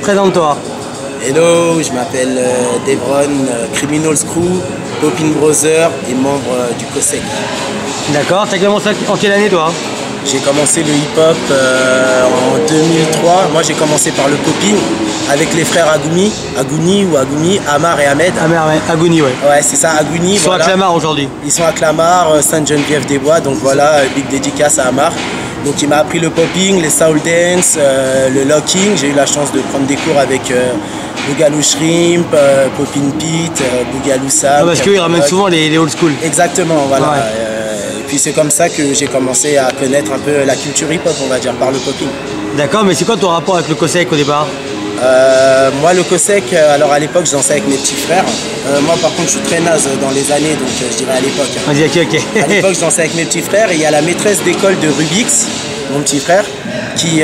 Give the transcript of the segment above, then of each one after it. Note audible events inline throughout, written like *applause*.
présente-toi. Hello, je m'appelle euh, Devron, euh, Criminal Crew, Popin Brother et membre euh, du COSEC. D'accord, t'as commencé en quelle année toi? J'ai commencé le hip-hop euh, en 2003. Moi j'ai commencé par le Popin avec les frères Agouni, Agouni ou Agouni, Amar et Ahmed. Ah merde, ouais, ouais. Ouais, c'est ça, Agouni. Ils sont voilà. à Clamart aujourd'hui. Ils sont à Clamart, euh, Sainte-Geneviève-des-Bois, donc voilà, euh, big dédicace à Amar. Donc il m'a appris le popping, les soul dance, euh, le locking. J'ai eu la chance de prendre des cours avec euh, Bougalou Shrimp, euh, Poppin Pete, Bougalou Sam. Ah, parce qu'ils ramènent souvent les, les old school. Exactement, voilà. Ouais. Puis c'est comme ça que j'ai commencé à connaître un peu la culture hip-hop, on va dire, par le popping. D'accord, mais c'est quoi ton rapport avec le COSEC au départ? Euh, moi, le COSEC, euh, alors à l'époque, je dansais avec mes petits frères. Euh, moi, par contre, je suis très naze dans les années, donc euh, je dirais à l'époque. hein. Vas-y, ok, À l'époque, je dansais avec mes petits frères et il y a la maîtresse d'école de Rubix, mon petit frère, qui,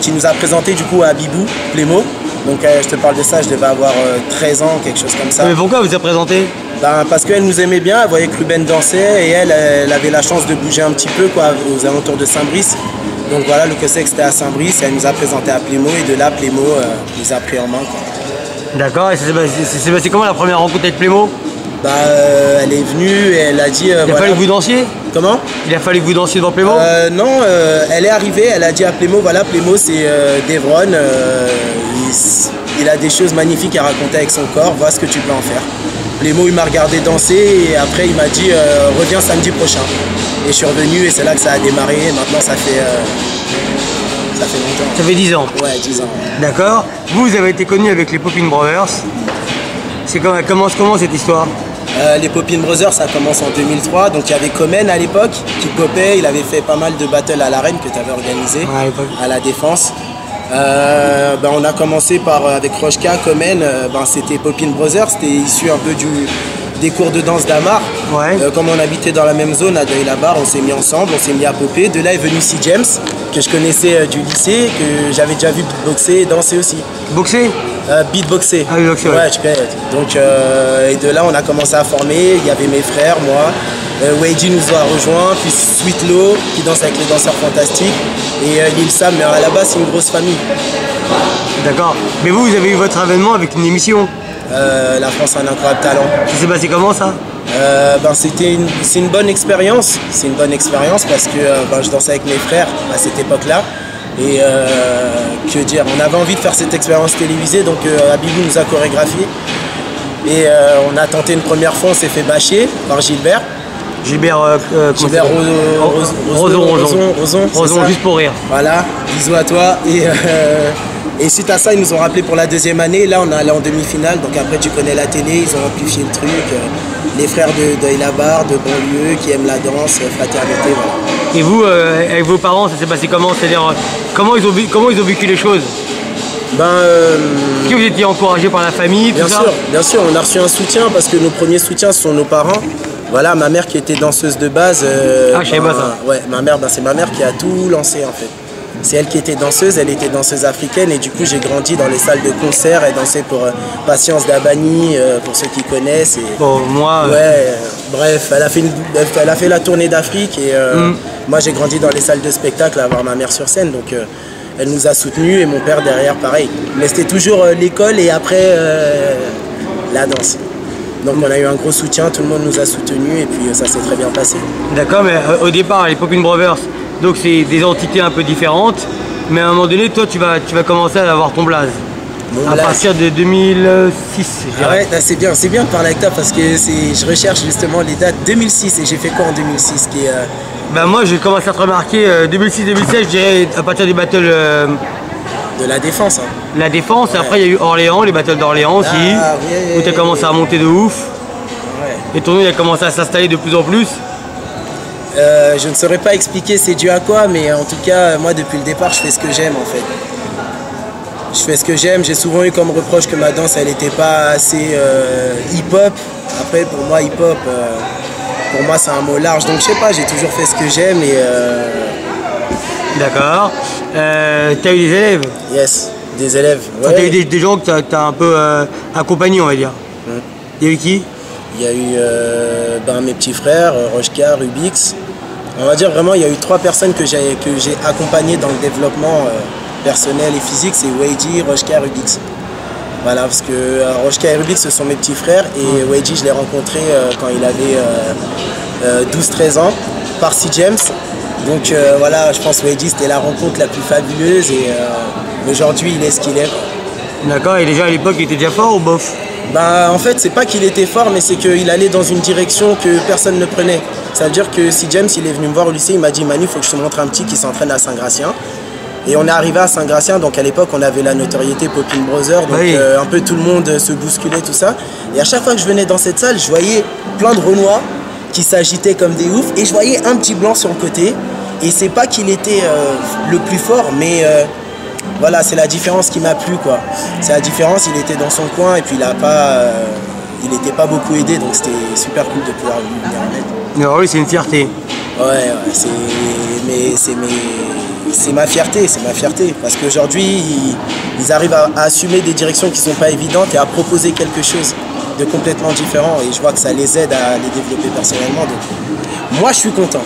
qui nous a présenté du coup à Bibou, Plémo. Donc je te parle de ça, je devais avoir euh, 13 ans, quelque chose comme ça. mais pourquoi vous avez présenté? Ben, parce qu'elle nous aimait bien, elle voyait que Ruben dansait et elle, elle avait la chance de bouger un petit peu quoi, aux alentours de Saint-Brice. Donc voilà, le COSEC c'était à Saint-Brice elle nous a présenté à Plémo et de là, Plémo euh, nous a pris en main. D'accord, et passé, passé comment la première rencontre avec Plémo Bah, euh, elle est venue et elle a dit. euh, Il a voilà. fallu que vous dansiez? Comment? Il a fallu que vous dansiez devant Plémo Euh, non, elle est arrivée, elle a dit à Plémo, voilà, Plémo c'est Devron, il a des choses magnifiques à raconter avec son corps, vois ce que tu peux en faire. Plémo il m'a regardé danser et après il m'a dit euh, reviens samedi prochain. Et je suis revenu et c'est là que ça a démarré, et maintenant ça fait, euh, ça fait longtemps. Ça fait 10 ans. Ouais, 10 ans. D'accord Vous, vous avez été connu avec les Poppin Brothers. C'est comment, comment, comment cette histoire? Euh, les Popin Brothers, ça commence en 2003. Donc il y avait Comen à l'époque qui popait. Il avait fait pas mal de battles à l'arène que tu avais organisé Ouais, à l'époque. à la défense. Euh, ben, on a commencé par euh, avec Rochka, Comen. euh, ben, c'était Popin Brothers. C'était issu un peu du, des cours de danse d'Amar. Ouais. Euh, comme on habitait dans la même zone à Deuil-la-Barre, on s'est mis ensemble, on s'est mis à popper. De là est venu C. James, que je connaissais du lycée, que j'avais déjà vu boxer et danser aussi. Boxer? Euh, beatboxer. Ah oui, boxer, ouais. tu connais. Donc, euh, et de là, on a commencé à former. Il y avait mes frères, moi. Euh, Weiji nous a rejoints, puis Sweet Low, qui danse avec les danseurs fantastiques. Et euh, Lil Sam, mais à la base, c'est une grosse famille. D'accord. Mais vous, vous avez eu votre avènement avec une émission. La France a un incroyable talent. Ça s'est passé comment ça? Euh, ben, c'était une, c'est une bonne expérience. C'est une bonne expérience parce que euh, ben, je dansais avec mes frères à cette époque-là. Et euh, que dire, on avait envie de faire cette expérience télévisée, donc euh, Abibou nous a chorégraphié. Et euh, on a tenté une première fois, on s'est fait bâcher par Gilbert. Gilbert, euh, Gilbert Roson, Roson, Roson. Juste pour rire. Voilà, bisous à toi. Et, et suite à ça, ils nous ont rappelé pour la deuxième année. Là, on est allé en demi-finale. Donc après, tu connais la télé, ils ont amplifié le truc. Les frères de Deuil-la-Barre, de banlieue, qui aiment la danse, fraternité, voilà. Et vous, euh, avec vos parents, ça s'est passé comment C'est-à-dire, euh, comment ils, ont, vu- comment ils ont vécu les choses Ben, euh, Est-ce que vous étiez encouragé par la famille, bien ça sûr, bien sûr, on a reçu un soutien parce que nos premiers soutiens ce sont nos parents. Voilà, ma mère qui était danseuse de base. euh, Ah, je ben, pas ça. Ouais, ma mère, ben, c'est ma mère qui a tout lancé en fait. C'est elle qui était danseuse, elle était danseuse africaine et du coup j'ai grandi dans les salles de concert et dansé pour euh, Patience d'Abani, euh, pour ceux qui connaissent. Et, Bon, moi, Ouais, euh, euh, bref, elle a, fait une- elle a fait la tournée d'Afrique et Mm. moi j'ai grandi dans les salles de spectacle à voir ma mère sur scène, donc elle nous a soutenus et mon père derrière pareil. Mais c'était toujours l'école et après la danse. Donc on a eu un gros soutien, tout le monde nous a soutenus et puis ça s'est très bien passé. d'accord, mais au départ, les Poppin Brothers, donc c'est des entités un peu différentes. Mais à un moment donné, toi, tu vas, tu vas commencer à avoir ton blaze. À partir de 2006, je dirais. Ah ouais, c'est bien, c'est bien de parler avec toi parce que je recherche justement les dates 2006 et j'ai fait quoi en 2006 qui euh, Bah, moi, j'ai commencé à te remarquer 2006-2016, je dirais, à partir des battles euh, de la défense. hein. La Défense. Et après, il y a eu Orléans, les battles d'Orléans aussi. Ah. Où tu as commencé à monter de ouf. Ouais. Et ton nom, il a commencé à s'installer de plus en plus. Euh, je ne saurais pas expliquer c'est dû à quoi, mais en tout cas, moi depuis le départ, je fais ce que j'aime en fait. Je fais ce que j'aime. J'ai souvent eu comme reproche que ma danse, elle n'était pas assez euh, hip-hop. Après, pour moi, hip-hop, euh, pour moi, c'est un mot large. Donc, je sais pas, j'ai toujours fait ce que j'aime et euh, D'accord. Euh, tu as eu des élèves? yes, des élèves. T'as eu des, des gens que tu as, un peu accompagnés, on va dire. Il y a eu qui? Il y a eu euh, ben, mes petits frères, euh, Rochka, Rubix. On va dire vraiment, il y a eu trois personnes que j'ai que j'ai accompagnées dans le développement euh, personnel et physique, c'est Weiji, Roshka et Rubix. Voilà, parce que Roshka et Rubix, ce sont mes petits frères. Et Weiji, je l'ai rencontré quand il avait euh, euh, 12-13 ans, par C. James. Donc euh, voilà, je pense que c'était la rencontre la plus fabuleuse. Et euh, aujourd'hui, il est ce qu'il est. D'accord, et déjà à l'époque, il était déjà fort ou bof? Bah, en fait, c'est pas qu'il était fort, mais c'est qu'il allait dans une direction que personne ne prenait. Ça veut dire que si James il est venu me voir au lycée, il m'a dit Manu, il faut que je te montre un petit qui s'entraîne à Saint-Gratien. Et on est arrivé à Saint-Gratien, donc à l'époque on avait la notoriété Popin Brother, donc Oui. euh, un peu tout le monde se bousculait, tout ça. Et à chaque fois que je venais dans cette salle, je voyais plein de Renois qui s'agitaient comme des oufs, et je voyais un petit blanc sur le côté. Et c'est pas qu'il était euh, le plus fort, mais euh, voilà, c'est la différence qui m'a plu, quoi. C'est la différence, il était dans son coin, et puis il a pas. euh, il n'était pas beaucoup aidé, donc c'était super cool de pouvoir lui venir en aide. Mais alors, oui, c'est une fierté. Ouais, ouais, c'est mais c'est mes- c'est ma fierté, c'est ma fierté parce qu'aujourd'hui ils, ils arrivent à, à assumer des directions qui sont pas évidentes et à proposer quelque chose de complètement différent et je vois que ça les aide à les développer personnellement. Donc moi je suis content.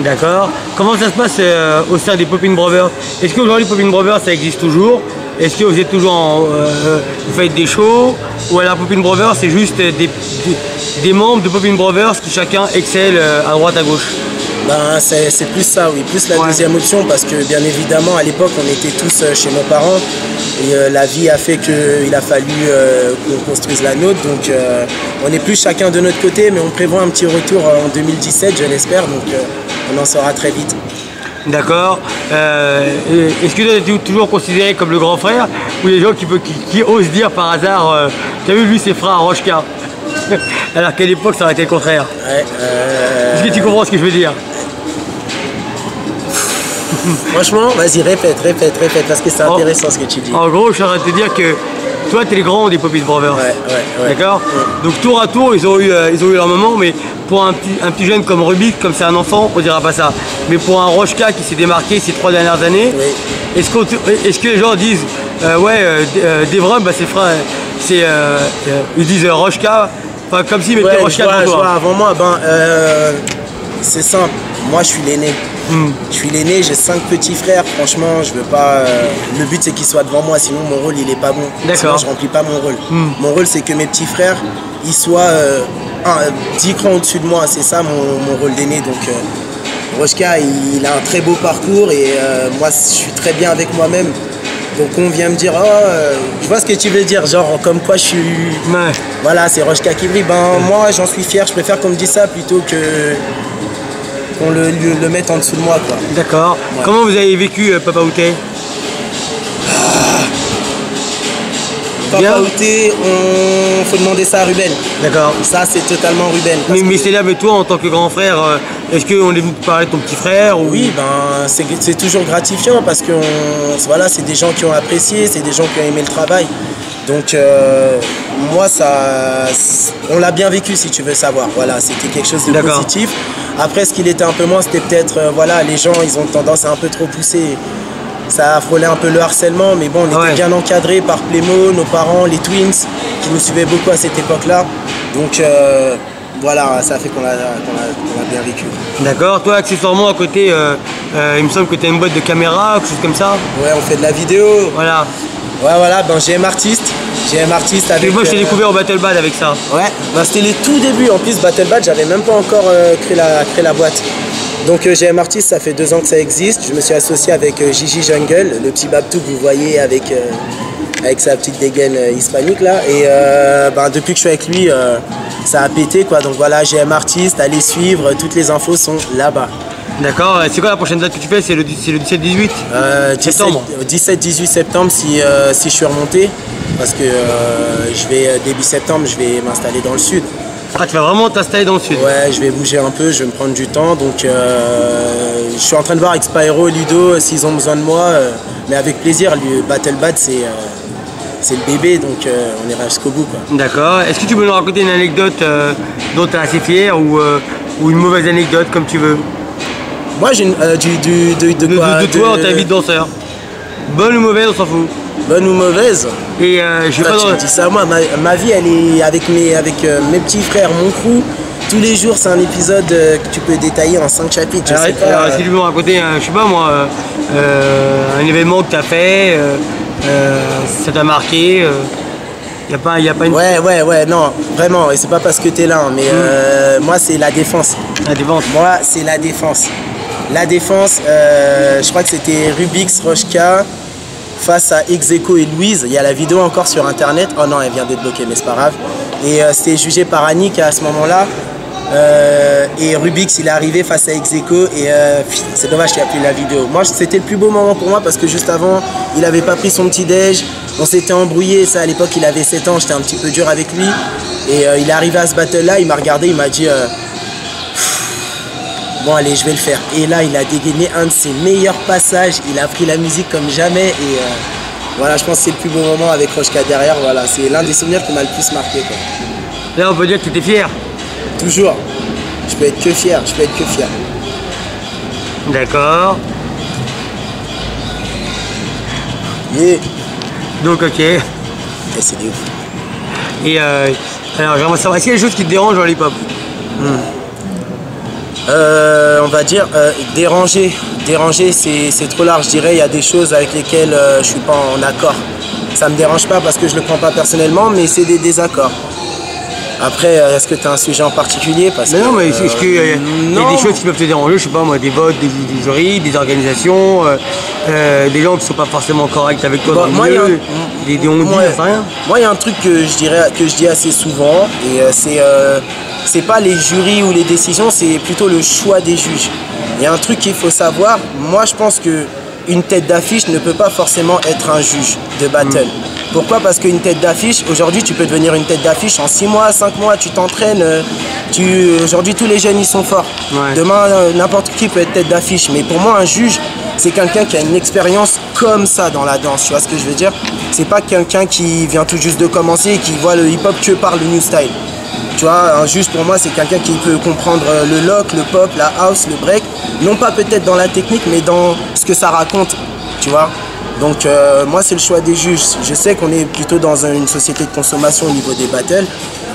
D'accord. Comment ça se passe euh, au sein des Popin Brothers? Est-ce qu'aujourd'hui Popin Brothers ça existe toujours? Est-ce que vous êtes toujours en, euh, vous faites des shows? Ou alors Popin Brothers c'est juste des, membres de Popin Brothers qui chacun excelle euh, à droite à gauche? Ben, c'est plus ça, oui, plus la Ouais. deuxième option parce que bien évidemment à l'époque on était tous euh, chez nos parents et euh, la vie a fait qu'il a fallu euh, qu'on construise la nôtre. Donc euh, on est plus chacun de notre côté, mais on prévoit un petit retour en 2017, je l'espère. Donc on en saura très vite. D'accord. Est-ce que tu es toujours considéré comme le grand frère Ou les gens qui, qui, qui osent dire par hasard, tu as vu lui c'est frère à Rochka? *laughs* Alors qu'à l'époque ça aurait été le contraire. Ouais, euh, Est-ce que tu comprends ce que je veux dire? *laughs* franchement, vas-y, répète, répète, répète, parce que c'est intéressant ce que tu dis. En gros, je suis en train de te dire que toi, tu es le grand des Popin Brothers. Ouais, ouais, ouais. D'accord Donc tour à tour, ils ont, eu, euh, ils ont eu leur moment, mais pour un petit, un petit jeune comme Rubik, comme c'est un enfant, on dira pas ça. Mais pour un Rochka qui s'est démarqué ces trois dernières années, Oui. est-ce, est-ce que les gens disent euh, ouais, euh, euh, Devron, bah, c'est frère, c'est, ils disent Rochka, comme s'ils mettaient Ouais, je Rochka devant toi. avant moi, ben, c'est simple. Moi, je suis l'aîné. Hmm. Je suis l'aîné, j'ai cinq petits frères. Franchement, je veux pas. euh, le but, c'est qu'ils soient devant moi, sinon mon rôle, il est pas bon. D'accord. Sinon, je remplis pas mon rôle. Hmm. Mon rôle, c'est que mes petits frères, ils soient euh, un, euh, 10 crans au-dessus de moi. C'est ça mon, mon rôle d'aîné. Donc, euh, Rochka, il, il a un très beau parcours et euh, moi, je suis très bien avec moi-même. Donc, on vient me dire, oh, euh, je vois ce que tu veux dire, genre, comme quoi je suis. Ouais. Voilà, c'est Rochka qui brille. Ben, moi, j'en suis fier. Je préfère qu'on me dise ça plutôt que qu'on le, le, le mette en dessous de moi. Quoi. D'accord. Comment vous avez vécu euh, Papa Outé? Bien. Papa Outé, on faut demander ça à Ruben. D'accord. Ça, c'est totalement Ruben. Mais, c'est là, mais toi, en tant que grand frère, euh, est-ce qu'on est venu parler de ton petit frère ou... Oui, ben, c'est c'est toujours gratifiant parce que on- voilà, c'est des gens qui ont apprécié, c'est des gens qui ont aimé le travail. Donc, euh, moi, ça, on l'a bien vécu si tu veux savoir. Voilà, c'était quelque chose de positif. Après, ce qu'il était un peu moins, c'était peut-être, euh, voilà, les gens, ils ont tendance à un peu trop pousser. Ça a frôlé un peu le harcèlement, mais bon, on était Ouais. bien encadrés par Plémo, nos parents, les Twins, qui nous suivaient beaucoup à cette époque-là. Donc, euh, voilà, ça fait qu'on l'a bien vécu. D'accord. Toi, accessoirement, à côté, il me semble que tu as une boîte de caméra, quelque chose comme ça. Ouais, on fait de la vidéo, Voilà. Ouais, voilà, ben GM Artiste. GM Artiste Et avec. moi, je t'ai euh, découvert au Battle Bad avec ça. Ouais, ben c'était les tout débuts. En plus, Battle Bad, j'avais même pas encore euh, créé, la, créé la boîte. Donc, euh, GM Artiste, ça fait deux ans que ça existe. Je me suis associé avec euh, Gigi Jungle, le petit Babtou que vous voyez avec, euh, avec sa petite dégaine euh, hispanique là. Et euh, ben, depuis que je suis avec lui, euh, ça a pété quoi. Donc voilà, GM Artiste, allez suivre. Toutes les infos sont là-bas. D'accord. Et C'est quoi la prochaine date que tu fais? C'est le, c'est le 17-18 Euh, Septembre. 17-18 septembre si, euh, si je suis remonté. Parce que euh, je vais, euh, début septembre, je vais m'installer dans le sud. Ah, tu vas vraiment t'installer dans le sud? Ouais, je vais bouger un peu, je vais me prendre du temps. Donc euh, je suis en train de voir avec Spyro, euh, s'ils ont besoin de moi. euh, mais avec plaisir, lui, Battle Bad, c'est euh, c'est le bébé, donc euh, on ira jusqu'au bout. D'accord. Est-ce que tu peux nous raconter une anecdote euh, dont tu es assez fier ou, euh, ou une mauvaise anecdote, comme tu veux? Moi, j'ai une- euh, du, du, de, de De, quoi de toi, on de- t'invite danseur. Bonne ou mauvaise, on s'en fout. Bonne ou mauvaise Et euh, je vais pas tu dis ça, moi, ma, ma vie, elle est avec mes, avec, euh, mes petits frères, mon crew. tous les jours, c'est un épisode euh, que tu peux détailler en 5 chapitres. Je Alors, sais pas, alors, si tu veux me raconter, je sais pas moi, un événement que tu as fait, ça t'a marqué, il n'y a, pas- y a pas une. Ouais, ouais, ouais, non, vraiment, et c'est pas parce que t'es là, hein, mais euh, moi c'est la défense. La défense. Moi c'est la défense. La défense, euh, je crois que c'était Rubix Rochka face à Execo et Louise. Il y a la vidéo encore sur internet. Oh non, elle vient d'être bloquée, mais c'est pas grave. Et euh, c'était jugé par Annick à ce moment-là. Euh, et Rubix, il est arrivé face à Execo et c'est dommage qu'il n'y a plus la vidéo. Moi, c'était le plus beau moment pour moi parce que juste avant, il avait pas pris son petit déj. On s'était embrouillé. Ça, à l'époque, il avait 7 ans. J'étais un petit peu dur avec lui. Et il est arrivé à ce battle-là. Il m'a regardé. Il m'a dit Bon, allez, je vais le faire. Et là, il a dégainé un de ses meilleurs passages. Il a pris la musique comme jamais. Et euh, voilà, je pense que c'est le plus beau moment avec Rochka derrière. Voilà, c'est l'un des souvenirs qui m'a le plus marqué. quoi. Là, on peut dire que tu étais fier. Toujours. Je peux être que fier. Je peux être que fier. D'accord. Yeah. Donc, ok. Et Et c'est des ouf. euh, alors, j'aimerais savoir, est-ce qu'il y a des choses qui te dérangent dans l'hip-hop? Euh, on va dire euh, déranger. Déranger, c'est trop large. Je dirais, il y a des choses avec lesquelles euh, je suis pas en accord. Ça me dérange pas parce que je le prends pas personnellement, mais c'est des désaccords. Après, euh, est-ce que tu as un sujet en particulier? Parce Mais que, non, mais est-ce qu'il y a, y des choses qui peuvent te déranger, je sais pas moi, des votes, des, des jurys, des organisations, des gens qui sont pas forcément corrects avec toi Bon, dans moi, milieu, un- des, des Ouais. rien. Moi, il y a un truc que je dirais, que je dis assez souvent, et c'est c'est pas les jurys ou les décisions, c'est plutôt le choix des juges. Il y a un truc qu'il faut savoir. Moi, je pense que une tête d'affiche ne peut pas forcément être un juge de battle. Pourquoi? Parce qu'une tête d'affiche, aujourd'hui, tu peux devenir une tête d'affiche en 6 mois, 5 mois, tu t'entraînes. euh, Tu... Aujourd'hui, tous les jeunes, ils sont forts. Ouais. Demain, euh, n'importe qui peut être tête d'affiche. Mais pour moi, un juge, c'est quelqu'un qui a une expérience comme ça dans la danse. Tu vois ce que je veux dire? C'est pas quelqu'un qui vient tout juste de commencer et qui voit le hip-hop que par le new style. Tu vois, un juge pour moi, c'est quelqu'un qui peut comprendre euh, le lock, le pop, la house, le break. Non pas peut-être dans la technique, mais dans ce que ça raconte. Tu vois donc euh, moi c'est le choix des juges. Je sais qu'on est plutôt dans un- une société de consommation au niveau des battles.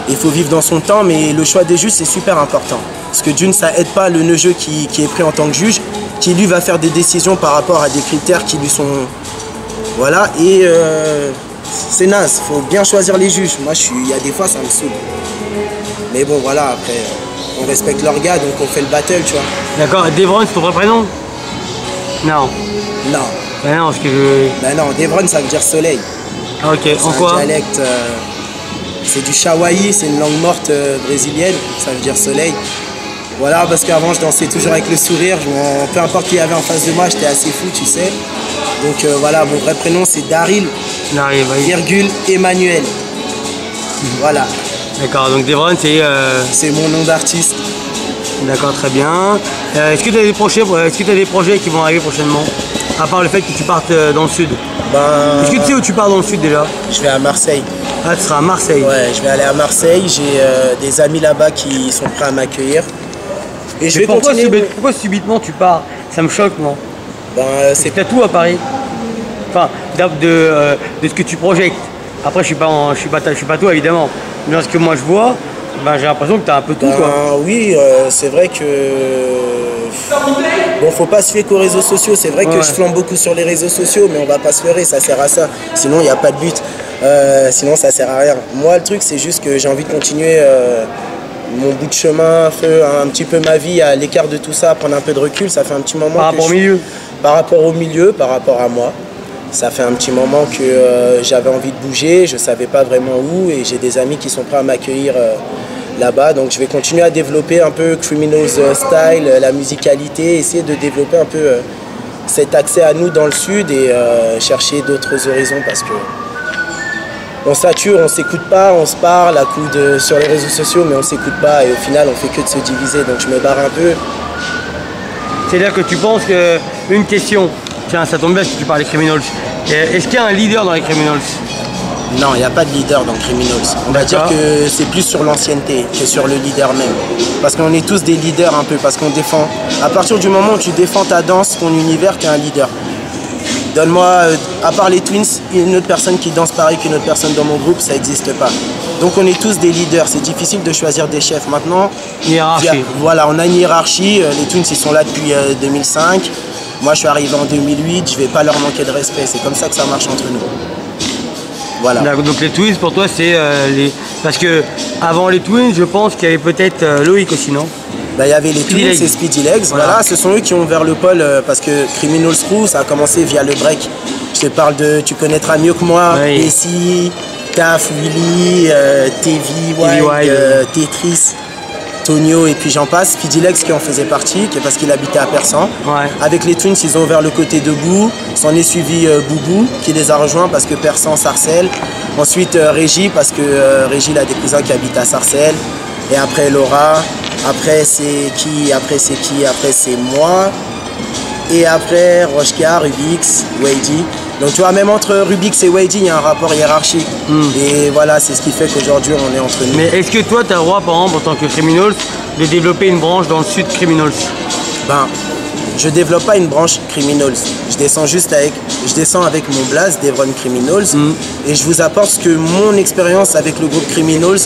Il faut vivre dans son temps, mais le choix des juges c'est super important. Parce que d'une, ça aide pas le jeu qui, est pris en tant que juge, qui lui va faire des décisions par rapport à des critères qui lui sont... Voilà, et euh, c'est naze, faut bien choisir les juges. Moi il y a des fois ça me saoule. Mais bon voilà, après on respecte leur gars, donc on fait le battle, tu vois. D'accord, Devron, c'est ton vrai prénom? Non. Non, Ben non, parce que je... ben non, Devron ça veut dire soleil. Ah, ok, en un quoi? dialecte, euh, c'est du Shawaï, c'est une langue morte euh, brésilienne, ça veut dire soleil. Voilà, parce qu'avant je dansais toujours avec le sourire, je peu importe qui y avait en face de moi, j'étais assez fou, tu sais. Donc euh, voilà, mon vrai prénom c'est Daryl, vas-y. virgule, Emmanuel. Voilà, D'accord, donc Devron, c'est... euh, c'est mon nom d'artiste. D'accord, très bien. Euh, est-ce que tu as des projets, que tu as des projets qui vont arriver prochainement? À part le fait que tu partes euh, dans le sud. Ben, Est-ce que tu sais où tu pars dans le sud déjà? je vais à Marseille. Ah, tu seras à Marseille. Ouais, je vais aller à Marseille, j'ai euh, des amis là-bas qui sont prêts à m'accueillir. Et je Mais vais pourquoi, continuer. pourquoi subitement tu pars? Ça me choque, moi. Ben, euh, C'est t'as tout à Paris. Enfin, de, de, euh, de ce que tu projettes. Après, je suis pas, en- je suis pas, je suis pas toi évidemment. Mais dans ce que moi je vois, ben, j'ai l'impression que tu as un peu tout, quoi. Ben oui, euh, c'est vrai que. Bon, faut pas se fier qu'aux réseaux sociaux. C'est vrai Ouais. que je flambe beaucoup sur les réseaux sociaux, mais on va pas se leurrer, ça sert à ça. Sinon, il n'y a pas de but. Euh, sinon, ça sert à rien. Moi, le truc, c'est juste que j'ai envie de continuer euh, mon bout de chemin, un petit peu ma vie à l'écart de tout ça, prendre un peu de recul. Ça fait un petit moment. Par que rapport au milieu. Par rapport au milieu, par rapport à moi. Ça fait un petit moment que euh, j'avais envie de bouger, je savais pas vraiment où et j'ai des amis qui sont prêts à m'accueillir euh, là-bas. Donc je vais continuer à développer un peu Criminals euh, Style, la musicalité, essayer de développer un peu cet accès à nous dans le sud et chercher d'autres horizons parce que on sature, on s'écoute pas, on se parle à coups de sur les réseaux sociaux mais on s'écoute pas et au final on fait que de se diviser donc je me barre un peu. C'est-à-dire que tu penses que une question, tiens, ça tombe bien si tu parles des criminals. Euh, Est-ce qu'il y a un leader dans les criminals Non, il n'y a pas de leader dans Criminals. On va dire que c'est plus sur l'ancienneté que sur le leader même. Parce qu'on est tous des leaders un peu, parce qu'on défend. À partir du moment où tu défends ta danse, ton univers, tu es un leader. Donne-moi, euh, à part les Twins, une autre personne qui danse pareil qu'une autre personne dans mon groupe, ça n'existe pas. Donc on est tous des leaders, c'est difficile de choisir des chefs. Maintenant, Hiérarchie. a- voilà, on a une hiérarchie. Euh, Les Twins, ils sont là depuis euh, 2005. Moi, je suis arrivé en 2008, je vais pas leur manquer de respect. C'est comme ça que ça marche entre nous. Voilà. Donc les Twins pour toi c'est euh, les. Parce que avant les Twins je pense qu'il y avait peut-être euh, Loïc aussi non? Bah, Il y avait les Twins et Speedy Legs. Voilà. Voilà. ce sont eux qui ont ouvert le pôle euh, parce que Criminal Screw, ça a commencé via le break. Je te parle de, tu connaîtras mieux que moi, Oui. Bessie, Taf, Willy, Tevi, White, Tetris, Et puis j'en passe. Legs qui en faisait partie, qui est parce qu'il habitait à Persan. Ouais. Avec les Twins, ils ont ouvert le côté debout. S'en est suivi euh, Boubou qui les a rejoints parce que Persan, Sarcelles. Ensuite euh, Régie parce que euh, Régie il a des cousins qui habitent à Sarcelles. Et après Laura. Après c'est qui? Après c'est qui? Après c'est moi. Et après Rochka, Rubix, Weidi. Donc tu vois, même entre Rubix et Weidi, il y a un rapport hiérarchique. Et voilà, c'est ce qui fait qu'aujourd'hui on est entre nous. Mais est-ce que toi tu as le droit par exemple en tant que criminals de développer une branche dans le sud criminals Ben, je développe pas une branche criminals. Je descends juste avec, je descends avec mon blaze Devron Criminals et je vous apporte ce que mon expérience avec le groupe Criminals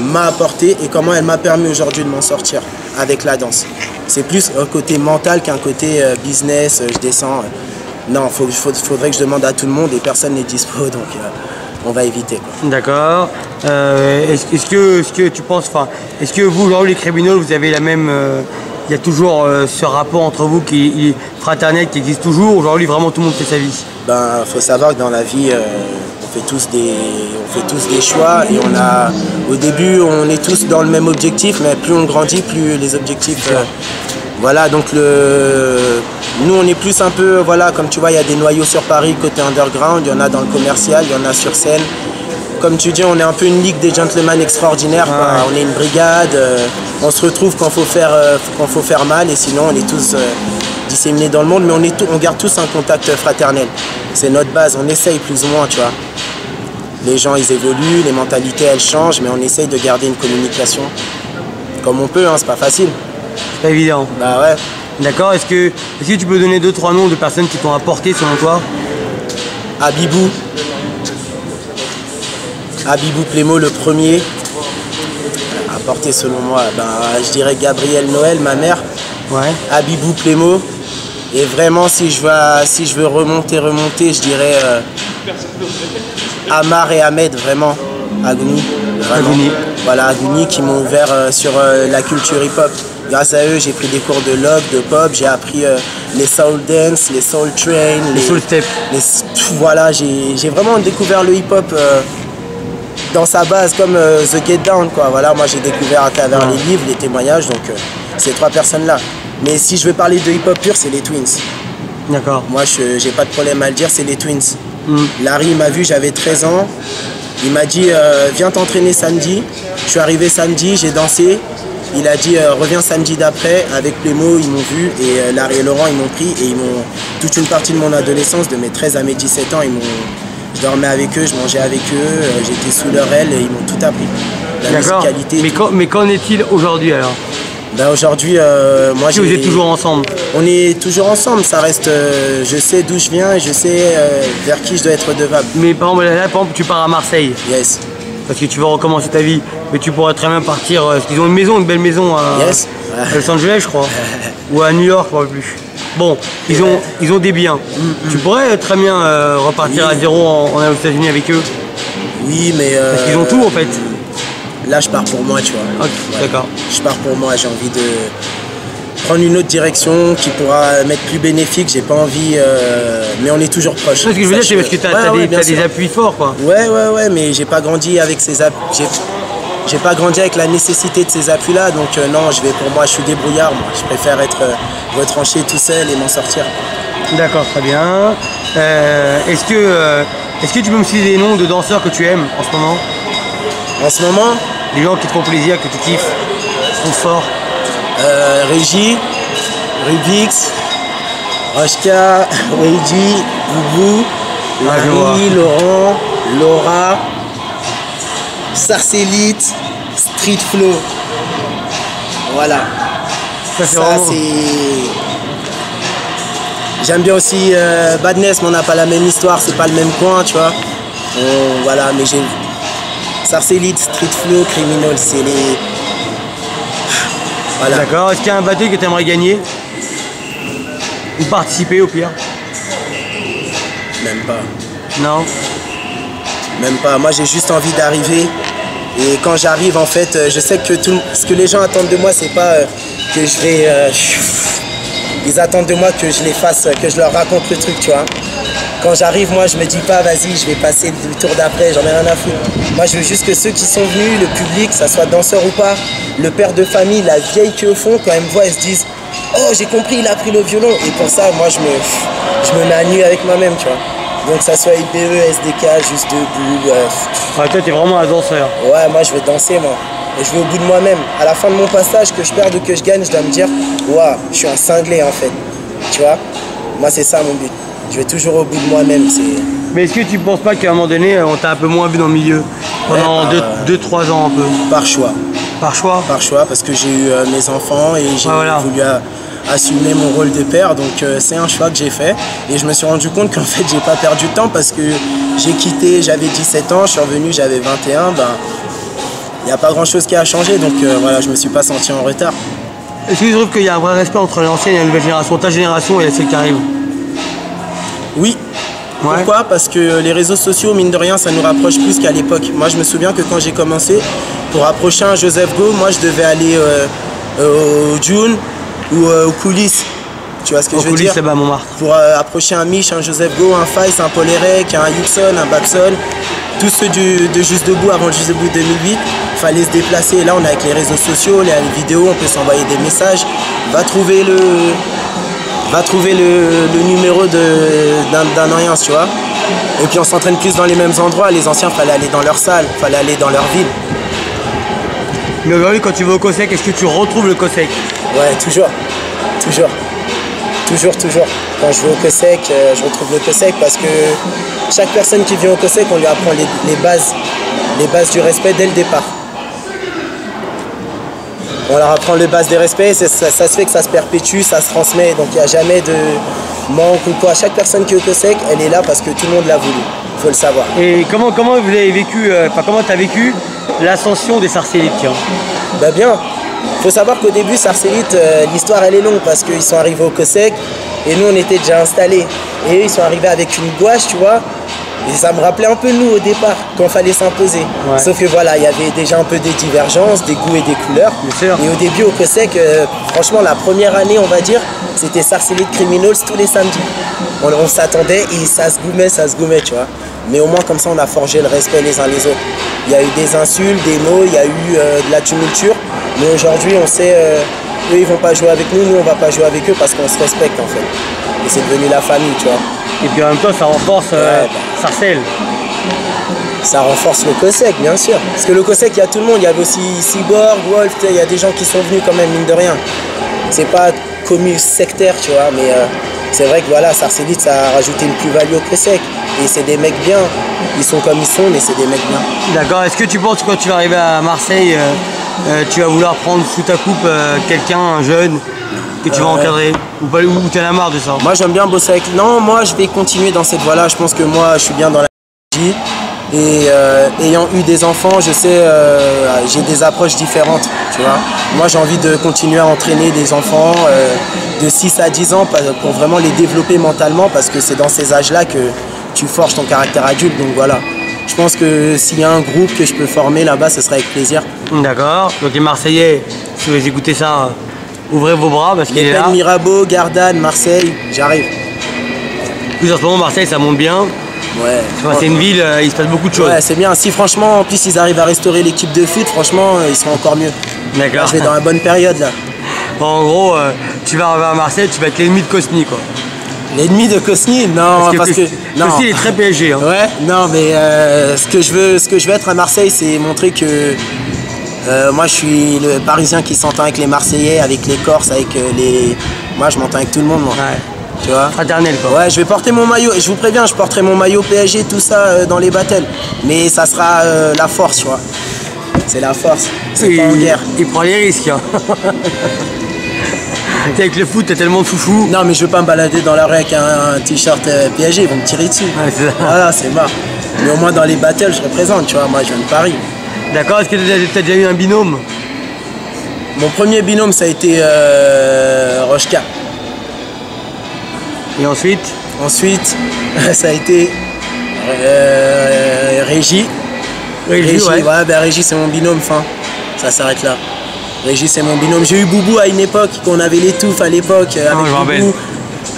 m'a apporté et comment elle m'a permis aujourd'hui de m'en sortir avec la danse. C'est plus un côté mental qu'un côté euh, business. euh, Je descends. Non, faut- faudrait que je demande à tout le monde et personne n'est dispo *laughs* donc euh, on va éviter. D'accord. Euh, est-ce, que, est-ce que tu penses, enfin, est-ce que vous, aujourd'hui, les criminals, vous avez la même, euh, il y a toujours ce rapport entre vous qui est fraternel qui existe toujours. Aujourd'hui, vraiment, tout le monde fait sa vie? Ben, faut savoir que dans la vie, on fait tous des, on fait tous des choix et on a, au début, on est tous dans le même objectif, mais plus on grandit, plus les objectifs. euh, voilà, donc le, nous, on est plus un peu, voilà, comme tu vois, il y a des noyaux sur Paris côté underground, il y en a dans le commercial, il y en a sur scène. Comme tu dis, on est un peu une ligue des gentlemen extraordinaires. Ouais. On est une brigade. euh, on se retrouve quand faut faire, euh, quand faut faire mal, et sinon, on est tous euh, disséminés dans le monde, mais on, est on garde tous un contact fraternel. C'est notre base. On essaye plus ou moins, tu vois. Les gens, ils évoluent, les mentalités, elles changent, mais on essaye de garder une communication comme on peut. Hein, c'est pas facile. C'est pas évident. Bah ouais. D'accord. Est-ce que, que tu peux donner deux, trois noms de personnes qui t'ont apporté selon toi? Abibou. Abibou Plémo, le premier. Apporté selon moi, ben, je dirais Gabriel Noël, ma mère. Ouais. Abibou Plémo. Et vraiment, si je veux, si je veux remonter, remonter, je dirais euh, Amar et Ahmed, vraiment. Vraiment. Agni. Voilà, Agni qui m'ont ouvert euh, sur euh, la culture hip-hop. Grâce à eux, j'ai pris des cours de log, de pop, j'ai appris euh, les soul dance, les soul train, les, soul step. les- voilà, j'ai vraiment découvert le hip-hop euh, dans sa base, comme euh, The Get Down, quoi. Voilà, moi j'ai découvert à travers Ouais. les livres, les témoignages, donc ces trois personnes-là. Mais si je veux parler de hip-hop pur, c'est les Twins. D'accord. Moi, je j'ai pas de problème à le dire, c'est les Twins. Mm. Larry m'a vu, j'avais 13 ans. Il m'a dit viens t'entraîner samedi. Je suis arrivé samedi, j'ai dansé. Il a dit euh, reviens samedi d'après. Avec les mots, ils m'ont vu et euh, Larry et Laurent ils m'ont pris et ils m'ont toute une partie de mon adolescence, de mes 13 à mes 17 ans, ils m'ont. Je dormais avec eux, je mangeais avec eux, euh, j'étais sous leur aile et ils m'ont tout appris. La D'accord. musicalité. Mais, qu'en- mais qu'en est-il aujourd'hui alors? Ben, aujourd'hui, euh, moi Si vous j'ai- êtes toujours ensemble? On est toujours ensemble, ça reste. euh, je sais d'où je viens et je sais euh, vers qui je dois être redevable. Mais par exemple, là, par exemple, tu pars à Marseille Yes. Parce que tu veux recommencer ta vie, mais tu pourrais très bien partir. euh, parce qu'ils ont une maison, une belle maison à, Yes. à Los Angeles, je crois, *laughs* ou à New York, je ne sais plus. Bon, ils ont, ils ont des biens. Tu pourrais très bien euh, repartir Mm, Oui. à zéro en, en aux États-Unis avec eux. Oui, mais. euh, Parce qu'ils ont tout en fait. Là, je pars pour moi, tu vois. Ok, d'accord. Je pars pour moi, j'ai envie de prendre une autre direction qui pourra m'être plus bénéfique. J'ai pas envie. euh, Mais on est toujours proches. Ce que je veux dire, c'est parce que tu as, Ouais, ouais, des, appuis forts, quoi. Ouais, ouais, ouais, mais j'ai pas grandi avec ces appuis. J'ai... pas grandi avec la nécessité de ces appuis-là, donc euh, non, je vais pour moi, je suis débrouillard. Moi. Je préfère être euh, retranché tout seul et m'en sortir. D'accord, très bien. Est-ce que, est-ce que tu peux me citer des noms de danseurs que tu aimes en ce moment? En ce moment, Des gens qui te font plaisir, que tu kiffes, qui sont forts? Euh, Régie, Rubix, Rochka, Weiji, Boubou, Larry, Laurent, Laura, Sarcélite, Street Flow. Voilà. Ça, c'est vraiment-. J'aime bien aussi euh, Badness, mais on n'a pas la même histoire, c'est pas le même coin, tu vois. voilà, mais j'ai. Sarcellite, Street Flow, Criminal, c'est les. Voilà. D'accord. Est-ce qu'il y a un battle que tu aimerais gagner Ou participer au pire Même pas. Non Même pas. Moi, j'ai juste envie d'arriver. Et quand j'arrive, en fait, euh, je sais que tout, ce que les gens attendent de moi, c'est pas euh, que je vais. Euh, ils attendent de moi que je les fasse, que je leur raconte le truc, tu vois. Quand j'arrive, moi, je me dis pas, vas-y, je vais passer le tour d'après, j'en ai rien à foutre. Moi, je veux juste que ceux qui sont venus, le public, ça soit danseur ou pas, le père de famille, la vieille qui est au fond, quand elle me voit, elle se disent, oh, j'ai compris, il a pris le violon. Et pour ça, moi, je me, je me mets à nu avec moi-même, tu vois. Donc ça soit IPE, SDK, juste debout, bref. Ah, toi, t'es vraiment un danseur. Ouais, moi, je veux danser, moi. Et je vais au bout de moi-même. À la fin de mon passage, que je perde ou que je gagne, je dois me dire, waouh, je suis un cinglé, en fait. Tu vois? Moi, c'est ça mon but. Je vais toujours au bout de moi-même. Mais est-ce que tu penses pas qu'à un moment donné, on t'a un peu moins vu dans le milieu Pendant 2-3 euh, ans un peu? Par choix. Par choix Par choix, parce que j'ai eu euh, mes enfants et j'ai voulu assumer mon rôle de père. Donc euh, c'est un choix que j'ai fait. Et je me suis rendu compte qu'en *laughs* fait, j'ai pas perdu de temps parce que j'ai quitté, j'avais 17 ans, je suis revenu, j'avais 21. Ben, il n'y a pas grand chose qui a changé. Donc euh, voilà, je me suis pas senti en retard. Est-ce que tu trouves qu'il y a un vrai respect entre l'ancienne et la nouvelle génération, ta génération et celle qui arrive? Oui, pourquoi Parce que les réseaux sociaux, mine de rien, ça nous rapproche plus qu'à l'époque. Moi, je me souviens que quand j'ai commencé, pour approcher un Joseph Go, moi, je devais aller au June, ou euh, aux coulisses. Tu vois ce que je veux coulisses, dire Montmartre. Pour euh, approcher un Mich, un Joseph Go, un Faiz, un Paul Erec, un Hudson, un Babson, tous ceux de Juste Debout avant le Juste Debout 2008, il fallait se déplacer. Et là, on a avec les réseaux sociaux, les, vidéos, on peut s'envoyer des messages. Va trouver le, va trouver le, numéro d'un alliance, tu vois. Et puis on s'entraîne plus dans les mêmes endroits. Les anciens, fallait aller dans leur salle, fallait aller dans leur ville. Mais aujourd'hui, quand tu vas au COSEC, est-ce que tu retrouves le COSEC? Ouais, toujours. Toujours. Toujours, toujours. Quand je vais au COSEC, euh, je retrouve le COSEC parce que chaque personne qui vient au COSEC, on lui apprend les, bases, les bases du respect dès le départ. On leur apprend les bases des respects, ça, ça, se fait que ça se perpétue, ça se transmet, donc il n'y a jamais de manque ou quoi. Chaque personne qui est au COSEC, elle est là parce que tout le monde l'a voulu. Il faut le savoir. Et comment, comment vous avez vécu, euh, comment tu as vécu l'ascension des Sarcélites Bah bien. Il faut savoir qu'au début, Sarcélite, euh, l'histoire elle est longue parce qu'ils sont arrivés au COSEC et nous on était déjà installés. Et eux ils sont arrivés avec une gouache, tu vois. Et ça me rappelait un peu nous au départ, quand il fallait s'imposer. Sauf que voilà, il y avait déjà un peu des divergences, des goûts et des couleurs. Et au début au COSEC, euh, franchement la première année on va dire, c'était Sarcélite Criminals tous les samedis. On, s'attendait et ça se goumait, ça se goumait, tu vois. Mais au moins comme ça on a forgé le respect les uns les autres. Il y a eu des insultes, des mots, il y a eu euh, de la tumulture. Mais aujourd'hui on sait, euh, eux ils vont pas jouer avec nous, nous on va pas jouer avec eux parce qu'on se respecte en fait. Et c'est devenu la famille, tu vois. Et puis en même temps ça renforce euh, Sarcelle. Ça renforce le COSEC, bien sûr. Parce que le COSEC, il y a tout le monde. Il y avait aussi Cyborg, Wolf, il y a des gens qui sont venus quand même, mine de rien. C'est pas commu sectaire, tu vois, mais c'est vrai que voilà, Sarcellite, ça a rajouté une plus-value au Cressec. Et c'est des mecs bien. Ils sont comme ils sont, mais c'est des mecs bien. D'accord. Est-ce que tu penses que quand tu vas arriver à Marseille, euh, euh, tu vas vouloir prendre sous ta coupe euh, quelqu'un, un jeune, que tu vas encadrer Ou, pas, ou as marre de ça Moi, j'aime bien bosser avec. Non, moi, je vais continuer dans cette voie-là. Je pense que moi, je suis bien dans la et ayant eu des enfants, je sais, j'ai des approches différentes, tu vois. Moi, j'ai envie de continuer à entraîner des enfants de 6 à 10 ans pour vraiment les développer mentalement parce que c'est dans ces âges-là que tu forges ton caractère adulte. Donc voilà. Je pense que s'il y a un groupe que je peux former là-bas, ce serait avec plaisir. D'accord. Donc les Marseillais, si vous écoutez ça, ouvrez vos bras parce qu'il est là. Mirabeau, Gardanne, Marseille, j'arrive. Plus en ce moment, Marseille, ça monte bien. Ouais. c'est une ville, euh, il se passe beaucoup de choses. Ouais, c'est bien. Si franchement, en plus, ils arrivent à restaurer l'équipe de foot, franchement, ils seront encore mieux. D'accord. Je vais dans la bonne période là. *laughs* en gros, euh, tu vas arriver à Marseille, tu vas être l'ennemi de Cosny quoi. L'ennemi de Cosny? Non, parce que, Cosny est très PSG. Hein. Ouais, non, mais euh, ce que je veux, ce que je veux être à Marseille, c'est montrer que euh, moi, je suis le Parisien qui s'entend avec les Marseillais, avec les Corses, avec les. Moi, je m'entends avec tout le monde, moi. Ouais. Tu vois Fraternel, quoi. Ouais, je vais porter mon maillot. Je vous préviens, je porterai mon maillot PSG, tout ça dans les battles. Mais ça sera la force, tu vois. C'est la force. C'est pas en guerre. Il prend les risques. Hein. *laughs* Avec le foot, t'as tellement de foufou. Non, mais je veux pas me balader dans la rue avec un, un t-shirt euh, PSG, ils vont me tirer dessus. Ouais, c'est ça. Voilà, c'est marre. Mais au moins dans les battles, je représente, tu vois. Moi, je viens de Paris. D'accord, est-ce que déjà- t'as déjà eu un binôme? Mon premier binôme, ça a été euh, Rochka. Et ensuite? Ensuite, *laughs* ça a été euh, Régie. Régie, ouais. ben Régie, c'est mon binôme, fin. Ça s'arrête là. Régie, c'est mon binôme. J'ai eu Boubou à une époque, qu'on avait l'étouffe à l'époque euh, Ah, avec. Boubou.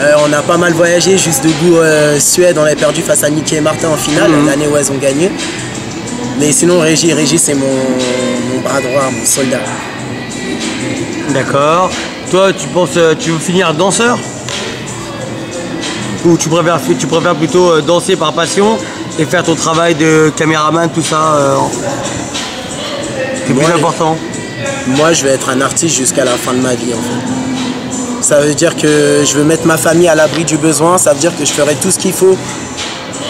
Euh, on a pas mal voyagé, juste debout euh, Suède, on avait perdu face à Nicky et Martin en finale, Mhm. l'année où elles ont gagné. Mais sinon, Régie, Régie c'est mon, mon bras droit, mon soldat. D'accord. Toi, tu penses, euh, tu veux finir danseur? Ou tu préfères, tu préfères plutôt euh, danser par passion et faire ton travail de caméraman, tout ça euh, C'est plus important. Moi, je vais être un artiste jusqu'à la fin de ma vie, en fait. Ça veut dire que je veux mettre ma famille à l'abri du besoin. Ça veut dire que je ferai tout ce qu'il faut,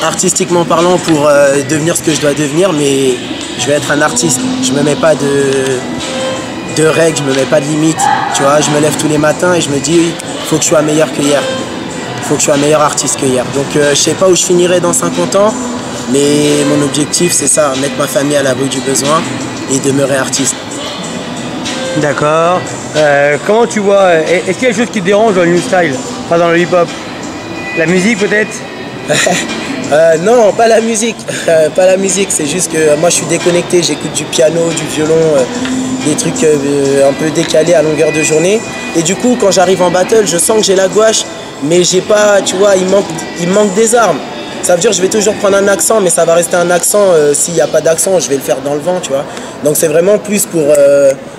artistiquement parlant, pour euh, devenir ce que je dois devenir. Mais je vais être un artiste. Je me mets pas de, de règles, je me mets pas de limites. Tu vois, je me lève tous les matins et je me dis, il faut que je sois meilleur que hier. Faut que je sois un meilleur artiste que hier. Donc, euh, je sais pas où je finirai dans 50 ans. Mais mon objectif, c'est ça, mettre ma famille à l'abri du besoin et demeurer artiste. D'accord. Euh, comment tu vois Est-ce qu'il y a des choses qui te dérangent dans le new style? Pas dans le hip-hop La musique peut-être? *laughs* Euh, non, pas la musique. *laughs* Euh, pas la musique, c'est juste que euh, moi je suis déconnecté, j'écoute du piano, du violon, des trucs un peu décalés à longueur de journée. Et du coup, quand j'arrive en battle, je sens que j'ai la gouache, mais j'ai pas, tu vois, il manque, manque des armes. Ça veut dire que je vais toujours prendre un accent, mais ça va rester un accent. S'il n'y a pas d'accent, je vais le faire dans le vent, tu vois. Donc c'est vraiment plus pour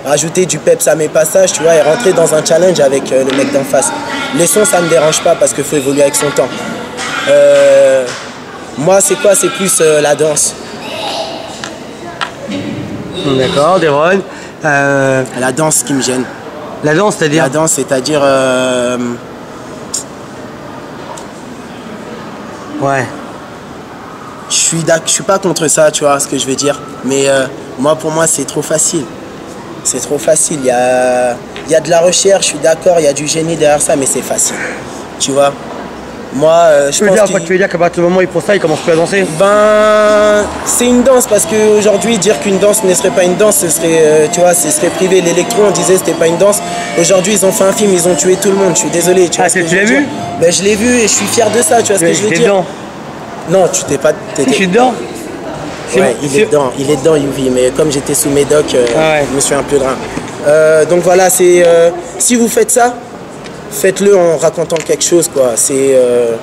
rajouter du peps à mes passages, tu vois, et rentrer dans un challenge avec le mec d'en face. Les sons, ça me dérange pas parce qu'il faut évoluer avec son temps. Moi, c'est quoi? C'est plus euh, la danse. D'accord, Devon. Euh, La danse qui me gêne. la danse, c'est-à-dire? La danse, c'est-à-dire. euh, Ouais. je suis je suis pas contre ça, tu vois ce que je veux dire. Mais euh, moi, pour moi, c'est trop facile. C'est trop facile. Il y a, il y a de la recherche, je suis d'accord, il y a du génie derrière ça, mais c'est facile. Tu vois? Moi, euh, je Tu veux, pense dire, quoi, tu veux dire qu'à partir du moment où il faut ça, il commence plus à danser Ben, c'est une danse parce qu'aujourd'hui, dire qu'une danse ne serait pas une danse, ce serait, euh, tu vois, ce serait privé. L'électro, on disait c'était pas une danse. Aujourd'hui, ils ont fait un film, ils ont tué tout le monde. Je suis désolé. Tu Ah, vois tu l'as vu Ben, je l'ai vu et je suis fier de ça. Tu vois ce que je veux dire dedans Non, tu t'es pas. Je suis dedans Ouais, bon, il est dedans, il est dedans, Yuvi. Mais comme j'étais sous médoc, euh, Ah ouais. je me suis un peu drain. Euh, donc voilà, c'est euh, si vous faites ça, faites-le en racontant quelque chose, quoi. C'est euh,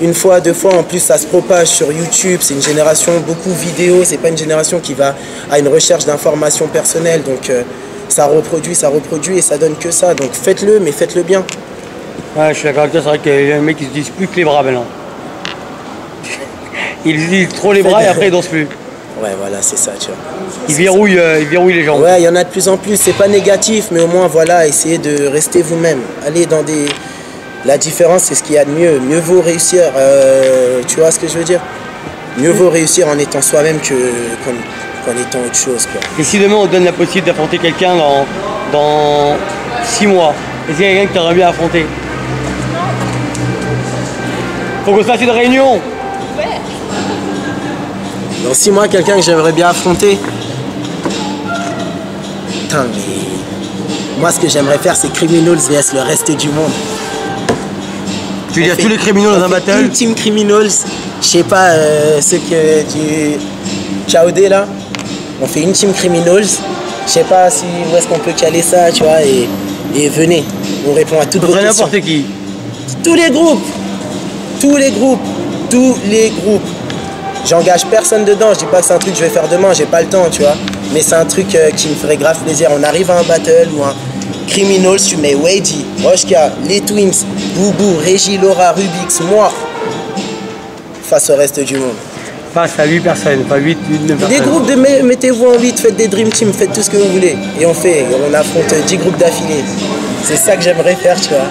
une fois, deux fois, en plus ça se propage sur YouTube. C'est une génération beaucoup vidéo. C'est pas une génération qui va à une recherche d'informations personnelles. Donc euh, ça reproduit, ça reproduit et ça donne que ça. Donc faites-le, mais faites-le bien. Ouais, je suis d'accord avec toi, c'est vrai que les mecs ils se disent plus que les bras maintenant. *laughs* Ils utilisent trop les bras et après ils dansent plus. Ouais, voilà, c'est ça, tu vois. Ils verrouillent, euh, ils verrouillent les jambes. Ouais, il y en a de plus en plus. C'est pas négatif, mais au moins, voilà, essayez de rester vous-même. Allez dans des. La différence, c'est ce qu'il y a de mieux. Mieux vaut réussir. euh, tu vois ce que je veux dire? Mieux vaut réussir en étant soi-même que qu'en étant autre chose, quoi. Et si demain on donne la possibilité d'affronter quelqu'un dans, dans 6 mois, est-ce qu'il y a quelqu'un que tu aurais bien affronter? Faut qu'on se fasse une réunion Dans six mois, quelqu'un que j'aimerais bien affronter. Putain, mais. Moi, ce que j'aimerais faire, c'est Criminals vs le reste du monde. Tu veux dire tous les criminels dans un battle team criminals, je sais pas, euh, ceux que du Chaodé là, on fait une team criminals, je sais pas si où est-ce qu'on peut caler ça, tu vois, et, et venez, on répond à toutes vos questions. n'importe qui. Tous les groupes, tous les groupes, tous les groupes. J'engage personne dedans, je dis pas que c'est un truc que je vais faire demain, j'ai pas le temps, tu vois. Mais c'est un truc euh, qui me ferait grave plaisir. On arrive à un battle ou un Criminals, tu mets Wadey, Roshka, les Twins, Boubou, Régie, Laura, Rubix, moi, face au reste du monde. Face à 8 personnes, pas 8, 8, 9 Des personnes. groupes de me- mettez-vous en 8, faites des Dream Team, faites tout ce que vous voulez. Et on fait, on affronte 10 groupes d'affilée. C'est ça que j'aimerais faire, tu vois.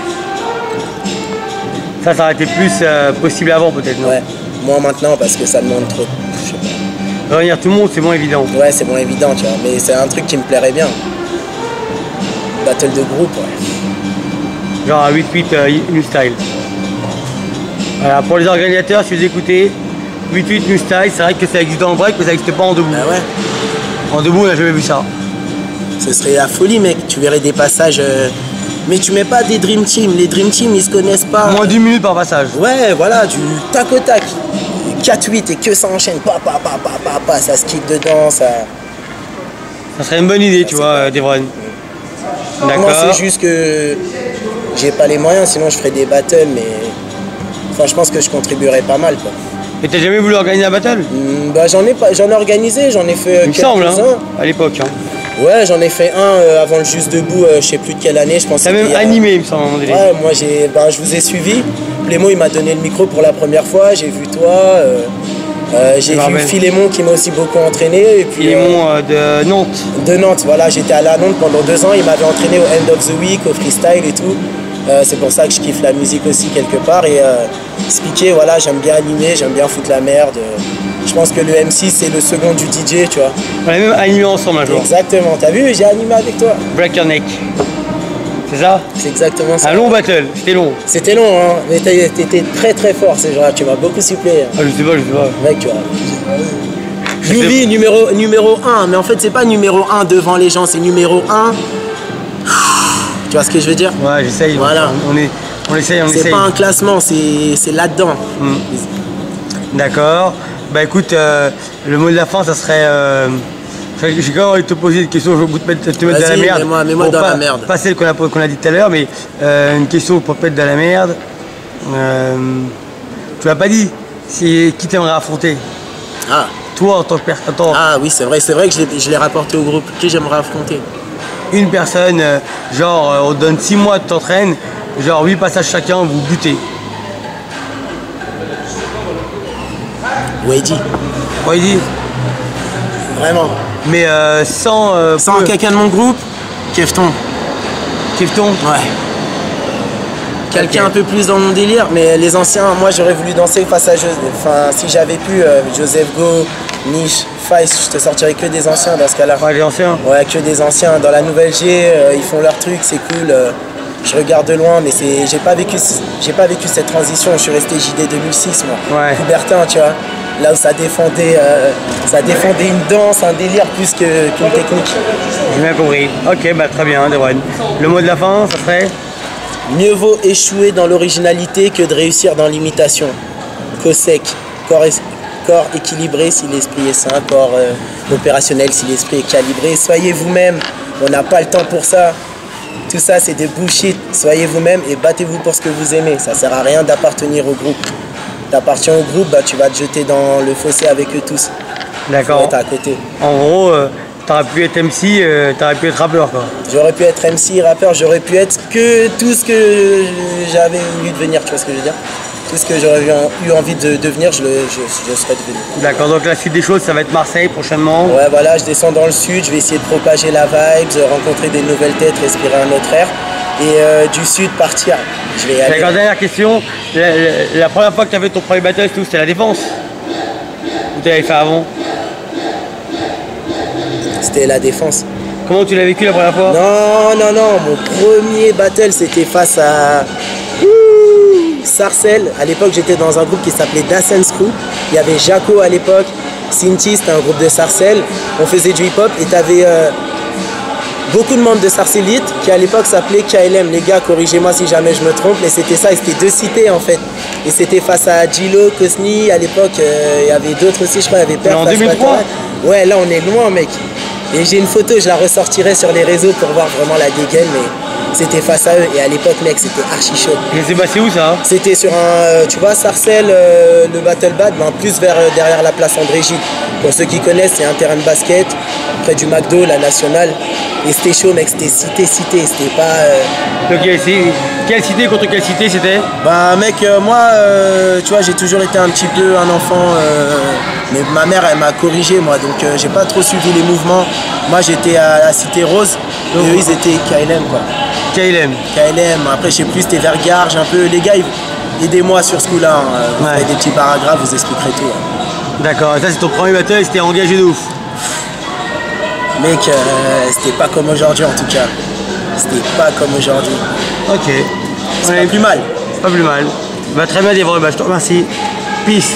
Ça, ça aurait été plus euh, possible avant peut-être, non? Ouais, moi maintenant parce que ça demande trop. Je sais pas. Réunir tout le monde, c'est moins évident. Ouais, c'est bon évident, tu vois. Mais c'est un truc qui me plairait bien. Battle de groupe, ouais. Genre un 8-8 euh, New Style. Voilà, pour les organisateurs, si vous écoutez, 8-8 New Style, c'est vrai que ça existe le break, mais ça n'existe pas en debout. Bah ouais. En debout, on n'a jamais vu ça. Ce serait la folie, mec. Tu verrais des passages. euh, Mais tu mets pas des Dream Team. Les Dream Team, ils se connaissent pas. Moins d'une minute par passage. Ouais, voilà, du tac au tac. 4-8 et que ça enchaîne. Pa, pa, pa, pa, pa, pa, ça se kick dedans. Ça... Ça serait une bonne idée, tu vois, euh, Devron. Moi, D'accord. c'est juste que j'ai pas les moyens, sinon je ferais des battles, mais. Enfin, je pense que je contribuerais pas mal, quoi. Et t'as jamais voulu organiser un battle? Hmm, Bah, j'en ai, pas, j'en ai organisé, j'en ai fait euh, Il me semble, hein, quelques-uns. à l'époque. Hein. Ouais, j'en ai fait un euh, avant le Juste Debout, euh, je sais plus de quelle année, je pense. T'as même animé, il me semble. Ouais, moi j'ai, ben, je vous ai suivi. Plémo il m'a donné le micro pour la première fois. J'ai vu toi. euh, j'ai vu. Philémon qui m'a aussi beaucoup entraîné. Et puis Philémon euh, de Nantes. de Nantes, voilà, j'étais à Nantes pendant deux ans. Il m'avait entraîné au End of the Week, au freestyle et tout. Euh, c'est pour ça que je kiffe la musique aussi quelque part. Et expliquer, voilà, j'aime bien animer, j'aime bien foutre la merde. Je pense que le MC c'est le second du DJ, tu vois. On a même animé ensemble un jour. Exactement. T'as vu, j'ai animé avec toi. Black Your Neck. C'est ça C'est exactement ça. Un long battle, c'était long. C'était long, hein, mais t'étais très très fort ces jours-là. Tu m'as beaucoup suppléé. hein. Ah, je sais pas, je sais pas. Mec, tu vois. Yubi, numéro, numéro 1, mais en fait, c'est pas numéro 1 devant les gens, c'est numéro 1. *sighs* Tu vois ce que je veux dire? Ouais, j'essaye. Voilà. On, est, on essaye, on C'est essaye. pas un classement, c'est c'est là-dedans. D'accord. Bah écoute, euh, le mot de la fin, ça serait. euh, j'ai quand même envie de te poser une question, je vais te mettre, te mettre dans la merde. mets-moi- Bon, dans pas, la merde. Pas celle qu'on a, dit tout à l'heure, mais euh, une question pour te mettre dans la merde. Tu l'as pas dit. C'est qui t'aimerais affronter? Ah, Toi en tant que personne. ah oui, c'est vrai, c'est vrai que je l'ai- rapporté au groupe. Qui j'aimerais affronter? Une personne, genre, on donne 6 mois de t'entraînes, genre 8 passages chacun, vous butez. Weddy, dit. vraiment. Mais euh, sans. euh, Sans peu- quelqu'un de mon groupe, Kefton. Kefton? Ouais. Quelqu'un un peu plus dans mon délire, mais les anciens, moi j'aurais voulu danser face à Joseph. Enfin, si j'avais pu, euh, Joseph Go, Niche, Feist, je te sortirais que des anciens dans ce cas-là. Ouais, les anciens. Ouais, que des anciens. Dans la nouvelle G, euh, ils font leur truc, c'est cool. je regarde de loin, mais c'est, j'ai pas vécu, j'ai pas vécu cette transition. Je suis resté JD 2006, moi. Ouais. Coubertin, tu vois. Là où ça défendait, euh, ça défendait une danse, un délire plus que, qu'une technique. J'ai bien compris. Ok, bah très bien, Devon. Le mot de la fin, ça serait Mieux vaut échouer dans l'originalité que de réussir dans l'imitation. Cosec, corps, corps équilibré si l'esprit est sain, corps euh, opérationnel si l'esprit est calibré. Soyez vous-même, on n'a pas le temps pour ça. Tout ça, c'est des bullshit. Soyez vous-même et battez-vous pour ce que vous aimez. Ça sert à rien d'appartenir au groupe. T'appartiens au groupe, bah, tu vas te jeter dans le fossé avec eux tous. D'accord. à côté. En gros, euh, t'aurais pu être MC, euh, t'aurais pu être rappeur, quoi. J'aurais pu être MC, rappeur, j'aurais pu être que tout ce que j'avais voulu devenir, tu vois ce que je veux dire? Tout ce que j'aurais eu, en- eu envie de devenir, je, le, je, je serais devenu. D'accord, donc la suite des choses, ça va être Marseille prochainement. Ouais, voilà, je descends dans le sud, je vais essayer de propager la vibe, de rencontrer des nouvelles têtes, respirer un autre air. Et euh, du sud, partir. Je vais aller. D'accord, dernière question. La, la- la première fois que tu as fait ton premier battle, c'était la défense? Ou tu l'avais fait avant? C'était la défense. Comment tu l'as vécu la première fois? Non, non, non, mon premier battle c'était face à Sarcelles. À l'époque, j'étais dans un groupe qui s'appelait Dassens Crew. Il y avait Jaco à l'époque, Cinti, c'était un groupe de Sarcelles. On faisait du hip-hop et t'avais euh, beaucoup de membres de Sarcellite qui à l'époque s'appelaient KLM. Les gars, corrigez-moi si jamais je me trompe, mais c'était ça, et c'était deux cités en fait. Et c'était face à Gilo, Kosni, à l'époque, euh, il y avait d'autres aussi, je crois, il y avait Père en Face 2003? Patara. Ouais, là on est loin, mec. Et j'ai une photo, je la ressortirai sur les réseaux pour voir vraiment la dégaine, mais c'était face à eux. Et à l'époque, mec, c'était archi chaud. Et c'est passé où ça C'était sur un, euh, tu vois, Sarcelles, euh, le Battle Bad, ben, plus vers, euh, derrière la place André Gide. Pour ceux qui connaissent, c'est un terrain de basket, près du McDo, la nationale. Et c'était chaud, mec, c'était cité, cité, c'était pas. euh, Donc, c'est- quelle cité contre quelle cité c'était Bah mec, euh, moi, euh, tu vois, j'ai toujours été un petit peu un enfant, euh, mais ma mère, elle m'a corrigé, moi, donc euh, j'ai pas trop suivi les mouvements. Moi, j'étais à la Cité Rose, et eux, ils étaient KLM, quoi. KLM. KLM, après, je sais plus, c'était Vergarge, un peu. Les gars, aidez-moi sur ce coup-là, hein. vous Ouais. des petits paragraphes, vous expliquerez tout. hein. D'accord, ça c'est ton premier battle et c'était engagé de ouf. Mec, euh, c'était pas comme aujourd'hui, en tout cas. C'était pas comme aujourd'hui. Ok. C'est Ouais. pas plus mal. Pas plus mal. Bah, très bien, Devron. Bah, je te remercie. Peace.